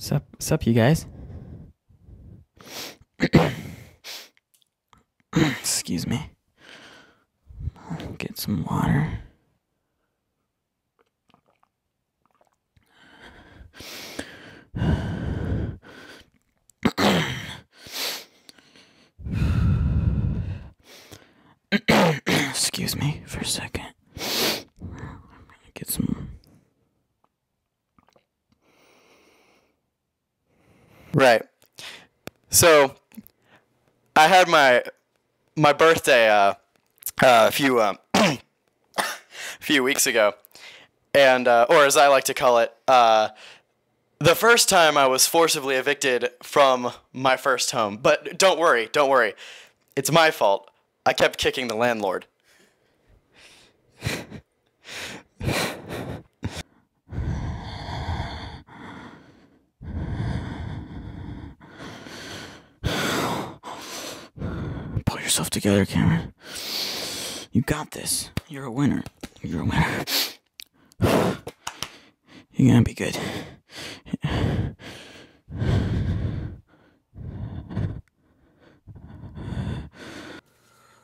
Sup, sup, you guys? Excuse me. Get some water. Excuse me for a second. Get some. Right. So I had my my birthday uh, uh, a few um, a few weeks ago, and uh, or as I like to call it, uh, the first time I was forcibly evicted from my first home. But don't worry, don't worry, it's my fault. I kept kicking the landlord. Yourself together, Cameron. You got this. You're a winner. You're a winner. You're gonna be good.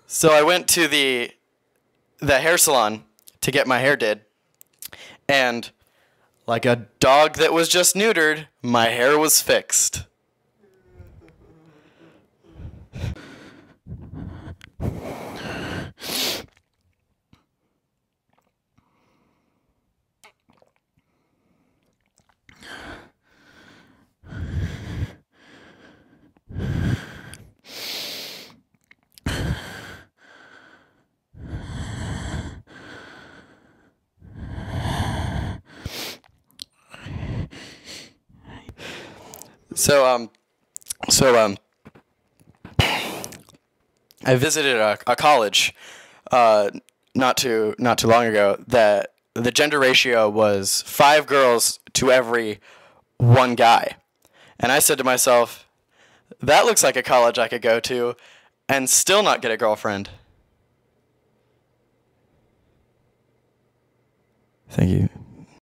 So I went to the the hair salon to get my hair did, and like a dog that was just neutered, my hair was fixed. So um, so um, I visited a, a college, uh, not too not too long ago that the gender ratio was five girls to every one guy, and I said to myself, that looks like a college I could go to, and still not get a girlfriend. Thank you.